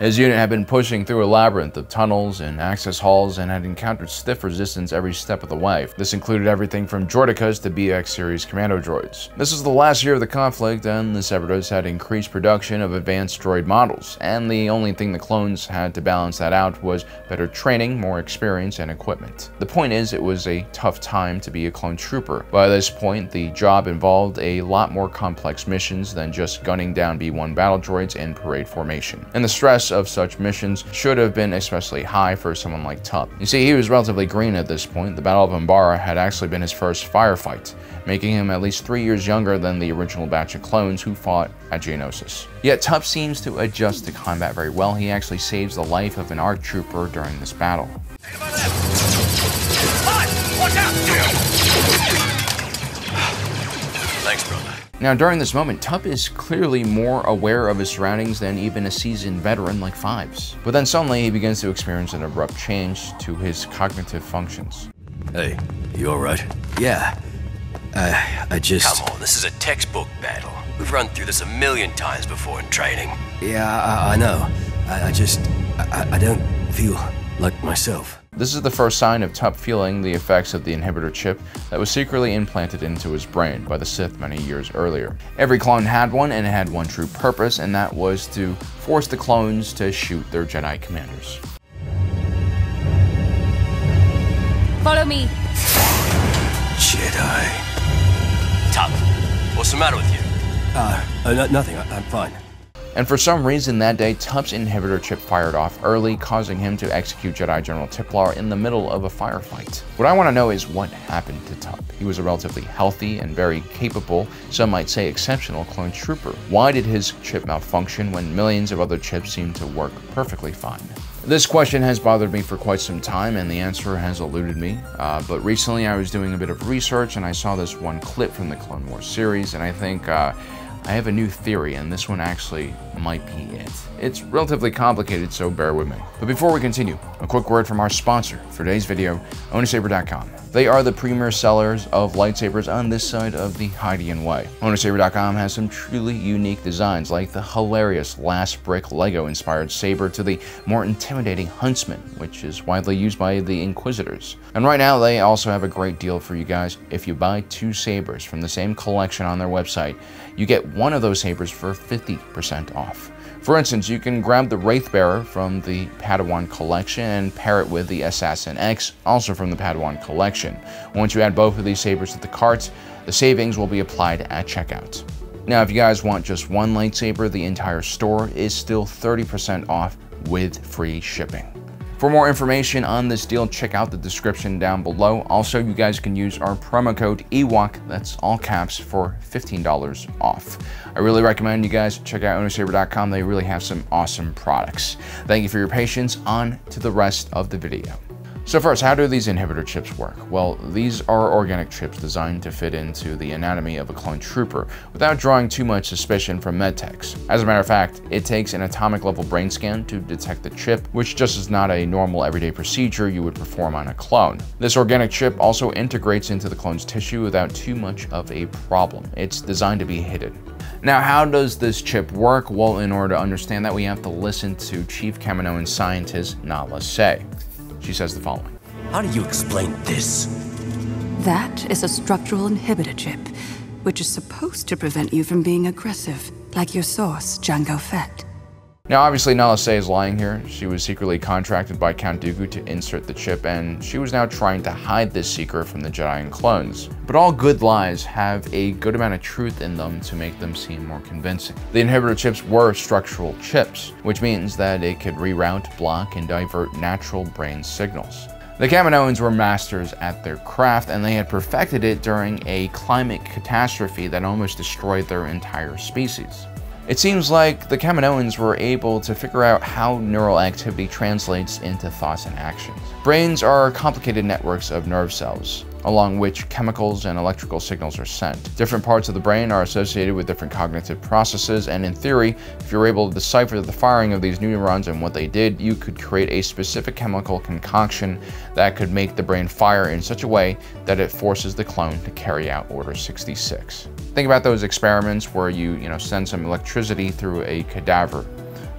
His unit had been pushing through a labyrinth of tunnels and access halls and had encountered stiff resistance every step of the way. This included everything from droidekas to BX series commando droids. This was the last year of the conflict, and the Separatists had increased production of advanced droid models, and the only thing the clones had to balance that out was better training, more experience, and equipment. The point is, it was a tough time to be a clone trooper. By this point, the job involved a lot more complex missions than just gunning down B-1 battle droids in parade formation. And the stress of such missions should have been especially high for someone like Tup. You see, he was relatively green at this point. The Battle of Umbara had actually been his first firefight, making him at least three years younger than the original batch of clones who fought at Geonosis. Yet Tup seems to adjust to combat very well. He actually saves the life of an ARC trooper during this battle. Thanks, brother. Now, during this moment, Tup is clearly more aware of his surroundings than even a seasoned veteran like Fives. But then suddenly he begins to experience an abrupt change to his cognitive functions. Hey, you alright? Yeah. I, I just... Come on, this is a textbook battle. We've run through this a million times before in training. Yeah, I, I know. I, I just... I, I don't feel like myself. This is the first sign of Tup feeling the effects of the inhibitor chip that was secretly implanted into his brain by the Sith many years earlier. Every clone had one, and it had one true purpose, and that was to force the clones to shoot their Jedi commanders. Follow me. Jedi. Tup, what's the matter with you? Uh, uh nothing. I I'm fine. And for some reason that day, Tup's inhibitor chip fired off early, causing him to execute Jedi General Tiplar in the middle of a firefight. What I want to know is what happened to Tup. He was a relatively healthy and very capable, some might say exceptional clone trooper. Why did his chip malfunction when millions of other chips seemed to work perfectly fine? This question has bothered me for quite some time and the answer has eluded me, uh, but recently I was doing a bit of research and I saw this one clip from the Clone Wars series and I think uh, I have a new theory, and this one actually might be it. It's relatively complicated, so bear with me. But before we continue, a quick word from our sponsor for today's video, Ownasaber.com. They are the premier sellers of lightsabers on this side of the Hydian Way. Ownasaber.com has some truly unique designs, like the hilarious Last Brick Lego-inspired saber to the more intimidating Huntsman, which is widely used by the Inquisitors. And right now, they also have a great deal for you guys. If you buy two sabers from the same collection on their website, you get one of those sabers for 50% off. For instance, you can grab the Wraithbearer from the Padawan collection and pair it with the Assassin X, also from the Padawan collection. Once you add both of these sabers to the cart, the savings will be applied at checkout. Now, if you guys want just one lightsaber, the entire store is still 30% off with free shipping. For more information on this deal, check out the description down below. Also, you guys can use our promo code EWOK, that's all caps, for $15 off. I really recommend you guys check out Ownasaber.com. They really have some awesome products. Thank you for your patience. On to the rest of the video. So first, how do these inhibitor chips work? Well, these are organic chips designed to fit into the anatomy of a clone trooper without drawing too much suspicion from medtechs. As a matter of fact, it takes an atomic level brain scan to detect the chip, which just is not a normal everyday procedure you would perform on a clone. This organic chip also integrates into the clone's tissue without too much of a problem. It's designed to be hidden. Now, how does this chip work? Well, in order to understand that, we have to listen to Chief Kaminoan scientist Nala Se. She says the following. How do you explain this? That is a structural inhibitor chip, which is supposed to prevent you from being aggressive, like your source, Django Fett. Now, obviously, Nala Se is lying here. She was secretly contracted by Count Dooku to insert the chip, and she was now trying to hide this secret from the Jedi and clones. But all good lies have a good amount of truth in them to make them seem more convincing. The inhibitor chips were structural chips, which means that it could reroute, block, and divert natural brain signals. The Kaminoans were masters at their craft, and they had perfected it during a climate catastrophe that almost destroyed their entire species. It seems like the Kaminoans were able to figure out how neural activity translates into thoughts and actions. Brains are complicated networks of nerve cells along which chemicals and electrical signals are sent. Different parts of the brain are associated with different cognitive processes, and in theory, if you're able to decipher the firing of these neurons and what they did, you could create a specific chemical concoction that could make the brain fire in such a way that it forces the clone to carry out Order 66. Think about those experiments where you, you know, send some electricity through a cadaver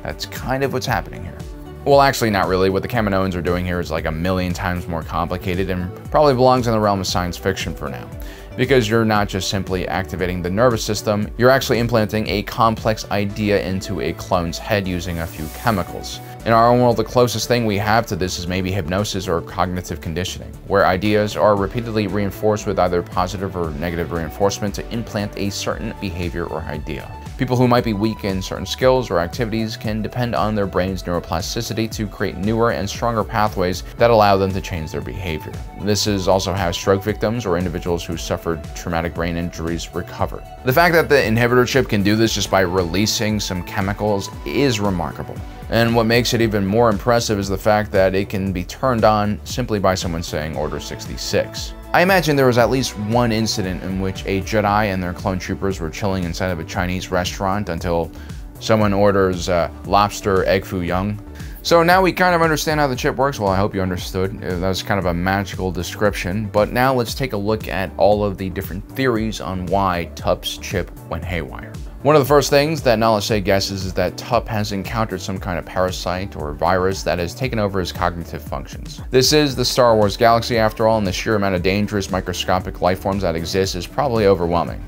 That's kind of what's happening here. Well, actually, not really. What the Kaminoans are doing here is like a million times more complicated and probably belongs in the realm of science fiction for now. Because you're not just simply activating the nervous system, you're actually implanting a complex idea into a clone's head using a few chemicals. In our own world, the closest thing we have to this is maybe hypnosis or cognitive conditioning, where ideas are repeatedly reinforced with either positive or negative reinforcement to implant a certain behavior or idea. People who might be weak in certain skills or activities can depend on their brain's neuroplasticity to create newer and stronger pathways that allow them to change their behavior. This is also how stroke victims or individuals who suffered traumatic brain injuries recover. The fact that the inhibitor chip can do this just by releasing some chemicals is remarkable. And what makes it even more impressive is the fact that it can be turned on simply by someone saying Order 66. I imagine there was at least one incident in which a Jedi and their clone troopers were chilling inside of a Chinese restaurant until someone orders uh, lobster egg foo young. So now we kind of understand how the chip works. Well, I hope you understood. Uh, that was kind of a magical description. But now let's take a look at all of the different theories on why Tup's chip went haywire. One of the first things that Nala Se guesses is that Tup has encountered some kind of parasite or virus that has taken over his cognitive functions. This is the Star Wars galaxy after all, and the sheer amount of dangerous microscopic life forms that exist is probably overwhelming.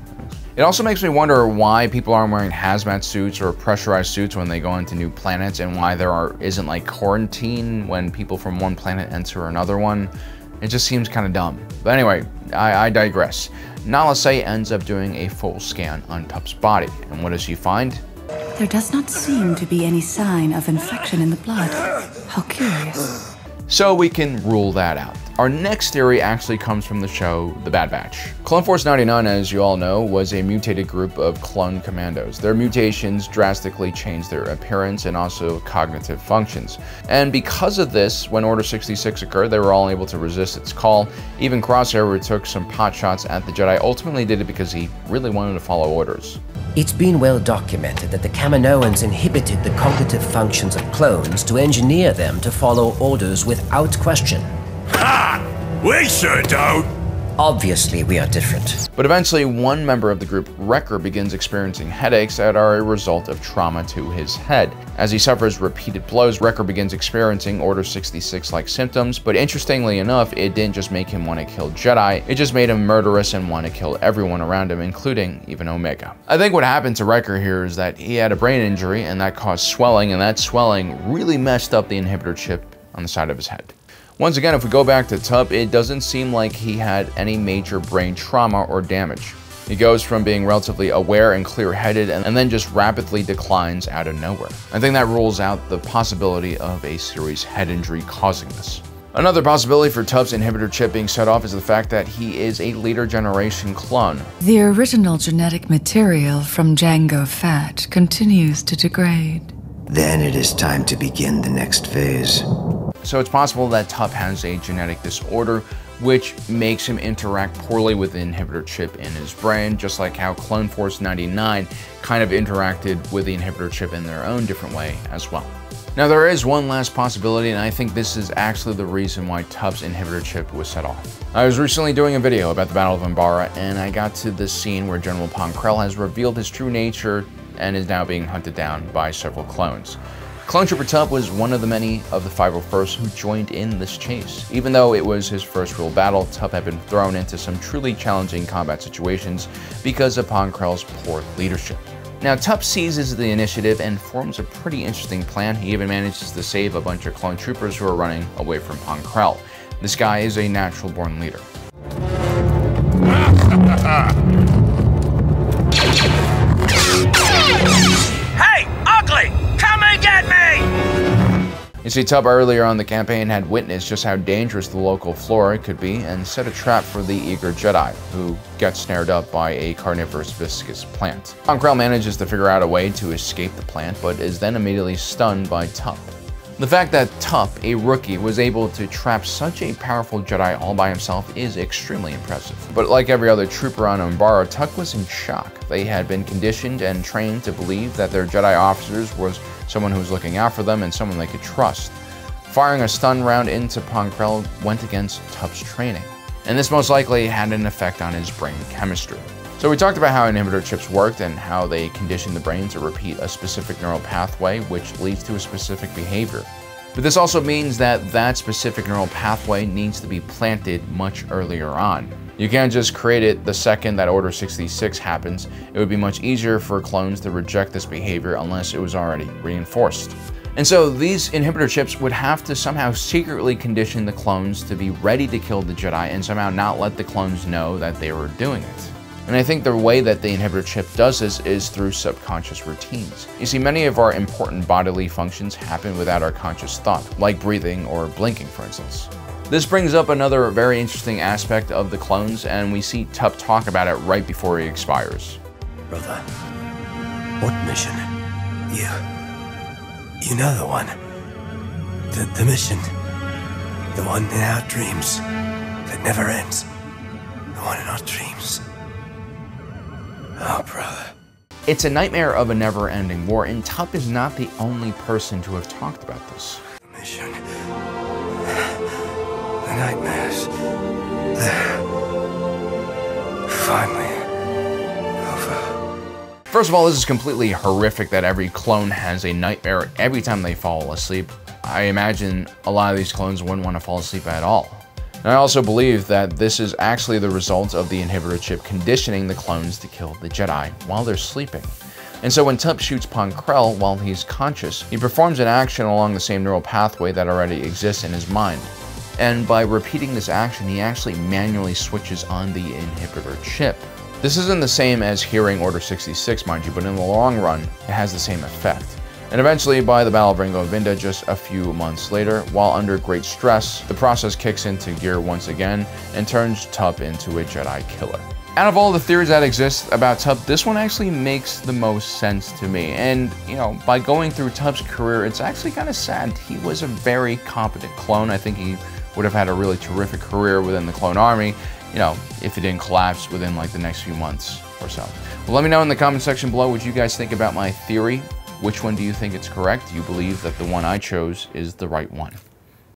It also makes me wonder why people aren't wearing hazmat suits or pressurized suits when they go into new planets and why there are, isn't like quarantine when people from one planet enter another one. It just seems kind of dumb. But anyway, I, I digress. Nala Se ends up doing a full scan on Tup's body, and what does she find? There does not seem to be any sign of infection in the blood. How curious. So we can rule that out. Our next theory actually comes from the show The Bad Batch. Clone Force 99, as you all know, was a mutated group of clone commandos. Their mutations drastically changed their appearance and also cognitive functions. And because of this, when Order 66 occurred, they were all able to resist its call. Even Crosshair, who took some pot shots at the Jedi, ultimately did it because he really wanted to follow orders. It's been well documented that the Kaminoans inhibited the cognitive functions of clones to engineer them to follow orders without question. Ha! We sure don't! Obviously, we are different. But eventually, one member of the group, Wrecker, begins experiencing headaches that are a result of trauma to his head. As he suffers repeated blows, Wrecker begins experiencing Order 66 like symptoms, but interestingly enough, it didn't just make him want to kill Jedi, it just made him murderous and want to kill everyone around him, including even Omega. I think what happened to Wrecker here is that he had a brain injury and that caused swelling, and that swelling really messed up the inhibitor chip on the side of his head. Once again, if we go back to Tup, it doesn't seem like he had any major brain trauma or damage. He goes from being relatively aware and clear-headed and then just rapidly declines out of nowhere. I think that rules out the possibility of a serious head injury causing this. Another possibility for Tup's inhibitor chip being set off is the fact that he is a later generation clone. The original genetic material from Django Fett continues to degrade. Then it is time to begin the next phase. So it's possible that Tup has a genetic disorder which makes him interact poorly with the inhibitor chip in his brain, just like how Clone Force 99 kind of interacted with the inhibitor chip in their own different way as well. Now there is one last possibility, and I think this is actually the reason why Tup's inhibitor chip was set off. I was recently doing a video about the Battle of Umbara, and I got to the scene where General Pong Krell has revealed his true nature and is now being hunted down by several clones. Clone Trooper Tup was one of the many of the 501st who joined in this chase. Even though it was his first real battle, Tup had been thrown into some truly challenging combat situations because of Pong Krell's poor leadership. Now, Tup seizes the initiative and forms a pretty interesting plan. He even manages to save a bunch of clone troopers who are running away from Pong Krell. This guy is a natural-born leader. You see, Tup earlier on the campaign had witnessed just how dangerous the local flora could be and set a trap for the eager Jedi, who gets snared up by a carnivorous viscous plant. Pong Krell manages to figure out a way to escape the plant, but is then immediately stunned by Tup. The fact that Tup, a rookie, was able to trap such a powerful Jedi all by himself is extremely impressive. But like every other trooper on Umbara, Tup was in shock. They had been conditioned and trained to believe that their Jedi officers was someone who was looking out for them, and someone they could trust. Firing a stun round into Pong Krell went against Tup's training, and this most likely had an effect on his brain chemistry. So we talked about how inhibitor chips worked and how they condition the brain to repeat a specific neural pathway, which leads to a specific behavior. But this also means that that specific neural pathway needs to be planted much earlier on. You can't just create it the second that Order 66 happens. It would be much easier for clones to reject this behavior unless it was already reinforced. And so these inhibitor chips would have to somehow secretly condition the clones to be ready to kill the Jedi and somehow not let the clones know that they were doing it. And I think the way that the inhibitor chip does this is through subconscious routines. You see, many of our important bodily functions happen without our conscious thought, like breathing or blinking, for instance. This brings up another very interesting aspect of the clones, and we see Tup talk about it right before he expires. Brother, what mission? You. You know the one. The, the mission. The one in our dreams that never ends. The one in our dreams. Oh, brother. It's a nightmare of a never-ending war, and Tup is not the only person to have talked about this. The mission. The nightmares. They're finally over. First of all, this is completely horrific that every clone has a nightmare every time they fall asleep. I imagine a lot of these clones wouldn't want to fall asleep at all. And I also believe that this is actually the result of the inhibitor chip conditioning the clones to kill the Jedi while they're sleeping. And so when Tup shoots Pong Krell while he's conscious, he performs an action along the same neural pathway that already exists in his mind. And by repeating this action, he actually manually switches on the inhibitor chip. This isn't the same as hearing Order 66, mind you, but in the long run, it has the same effect. And eventually, by the Battle of Ringo Vinda just a few months later, while under great stress, the process kicks into gear once again and turns Tup into a Jedi killer. Out of all the theories that exist about Tup, this one actually makes the most sense to me. And, you know, by going through Tup's career, it's actually kind of sad. He was a very competent clone. I think he would have had a really terrific career within the clone army, you know, if it didn't collapse within like the next few months or so. Well, let me know in the comment section below what you guys think about my theory. Which one do you think is correct? Do you believe that the one I chose is the right one?